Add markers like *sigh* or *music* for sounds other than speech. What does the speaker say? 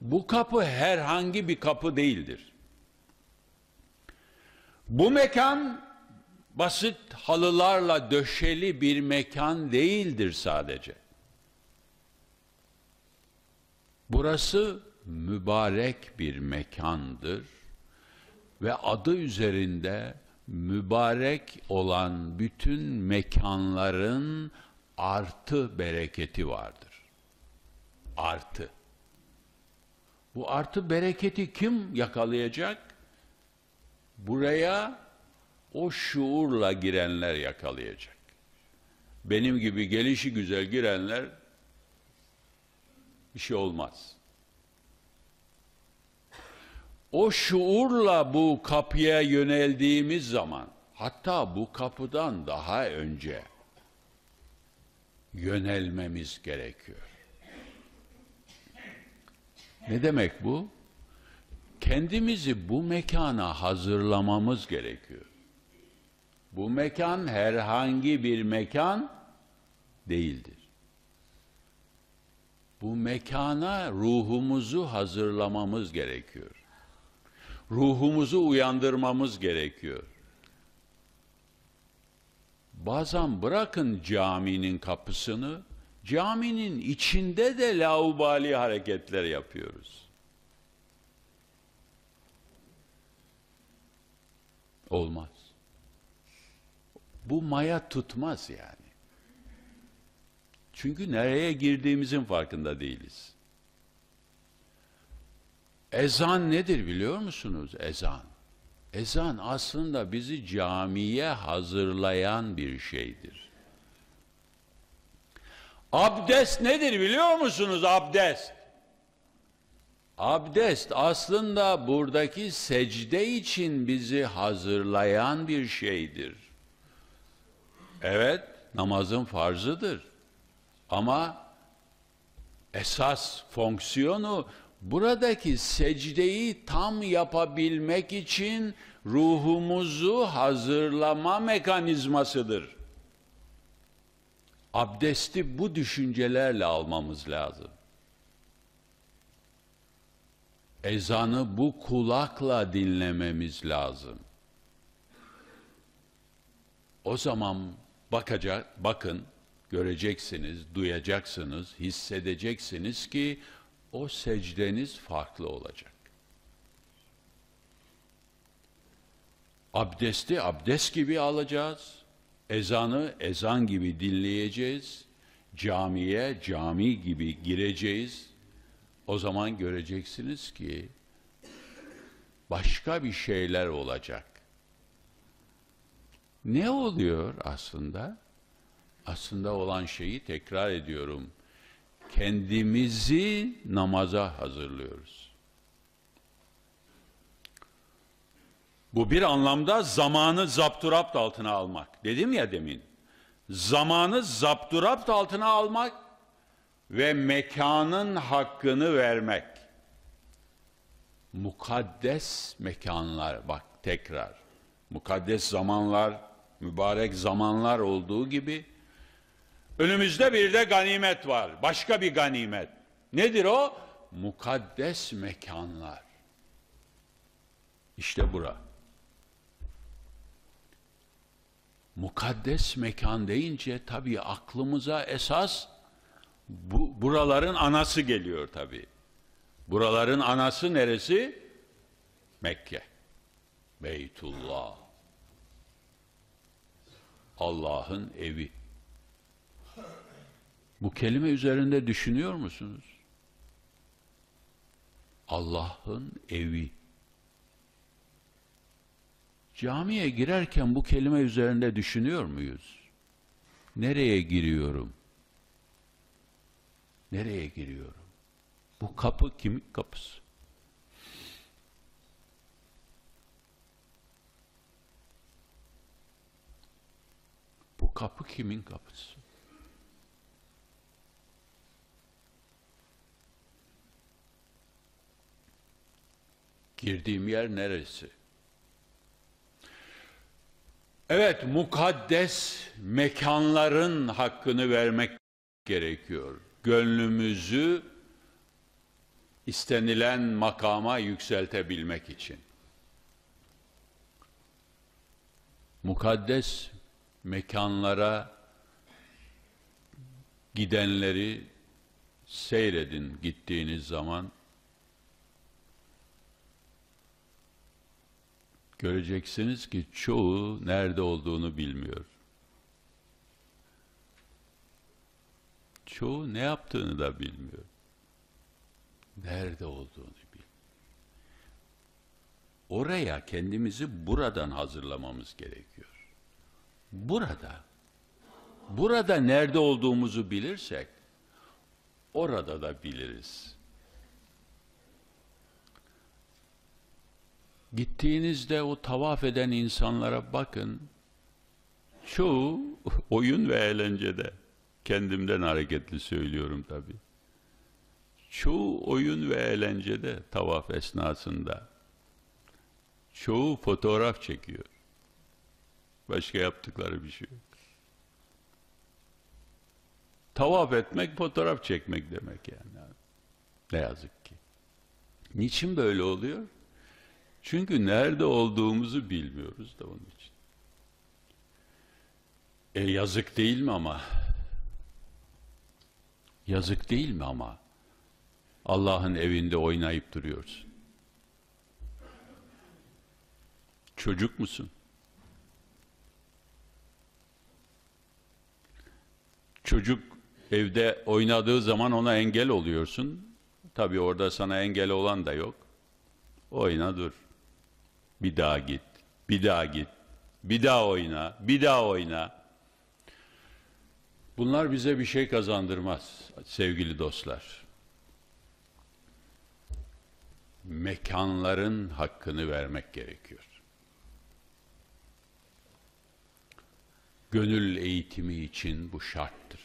Bu kapı herhangi bir kapı değildir. Bu mekan basit halılarla döşeli bir mekan değildir sadece. Burası mübarek bir mekandır ve adı üzerinde mübarek olan bütün mekanların artı bereketi vardır. Artı. Bu artı bereketi kim yakalayacak? Buraya o şuurla girenler yakalayacak. Benim gibi gelişi güzel girenler bir şey olmaz. O şuurla bu kapıya yöneldiğimiz zaman hatta bu kapıdan daha önce yönelmemiz gerekiyor. Ne demek bu? Kendimizi bu mekana hazırlamamız gerekiyor. Bu mekan herhangi bir mekan değildir. Bu mekana ruhumuzu hazırlamamız gerekiyor. Ruhumuzu uyandırmamız gerekiyor. Bazen bırakın caminin kapısını, caminin içinde de laubali hareketler yapıyoruz. Olmaz. Bu maya tutmaz yani. Çünkü nereye girdiğimizin farkında değiliz. Ezan nedir biliyor musunuz? Ezan. Ezan aslında bizi camiye hazırlayan bir şeydir. Abdest nedir biliyor musunuz? Abdest. Abdest aslında buradaki secde için bizi hazırlayan bir şeydir. Evet, namazın farzıdır. Ama esas fonksiyonu buradaki secdeyi tam yapabilmek için ruhumuzu hazırlama mekanizmasıdır. Abdesti bu düşüncelerle almamız lazım. Ezanı bu kulakla dinlememiz lazım. O zaman bakacak, bakın, göreceksiniz, duyacaksınız, hissedeceksiniz ki o secdeniz farklı olacak. Abdesti abdest gibi alacağız. Ezanı ezan gibi dinleyeceğiz. Camiye cami gibi gireceğiz. O zaman göreceksiniz ki başka bir şeyler olacak. Ne oluyor aslında? Aslında olan şeyi tekrar ediyorum. Kendimizi namaza hazırlıyoruz. Bu bir anlamda zamanı zapturapt altına almak. Dedim ya demin. Zamanı zapturapt altına almak ve mekanın hakkını vermek. Mukaddes mekanlar bak tekrar. Mukaddes zamanlar, mübarek zamanlar olduğu gibi önümüzde bir de ganimet var. Başka bir ganimet. Nedir o? Mukaddes mekanlar. İşte bura. Mukaddes mekan deyince tabii aklımıza esas bu, buraların anası geliyor tabii. Buraların anası neresi? Mekke. Beytullah. Allah'ın evi. Bu kelime üzerinde düşünüyor musunuz? Allah'ın evi. Camiye girerken bu kelime üzerinde düşünüyor muyuz? Nereye giriyorum? Nereye giriyorum? Bu kapı kimin kapısı? Bu kapı kimin kapısı? Girdiğim yer neresi? Evet, mukaddes mekanların hakkını vermek gerekiyor. Gönlümüzü istenilen makama yükseltebilmek için. Mukaddes mekanlara gidenleri seyredin gittiğiniz zaman göreceksiniz ki çoğu nerede olduğunu bilmiyor. Çoğu ne yaptığını da bilmiyor. Nerede olduğunu bil. Oraya kendimizi buradan hazırlamamız gerekiyor. Burada, burada nerede olduğumuzu bilirsek, orada da biliriz. Gittiğinizde o tavaf eden insanlara bakın. Çoğu *laughs* oyun ve eğlencede. Kendimden hareketli söylüyorum tabi. Çoğu oyun ve eğlencede tavaf esnasında. Çoğu fotoğraf çekiyor. Başka yaptıkları bir şey yok. Tavaf etmek fotoğraf çekmek demek yani. Ne yazık ki. Niçin böyle oluyor? Çünkü nerede olduğumuzu bilmiyoruz da onun için. E yazık değil mi ama? Yazık değil mi ama? Allah'ın evinde oynayıp duruyorsun. Çocuk musun? Çocuk evde oynadığı zaman ona engel oluyorsun. Tabii orada sana engel olan da yok. Oyna dur. Bir daha git. Bir daha git. Bir daha oyna. Bir daha oyna. Bunlar bize bir şey kazandırmaz sevgili dostlar. Mekanların hakkını vermek gerekiyor. Gönül eğitimi için bu şarttır.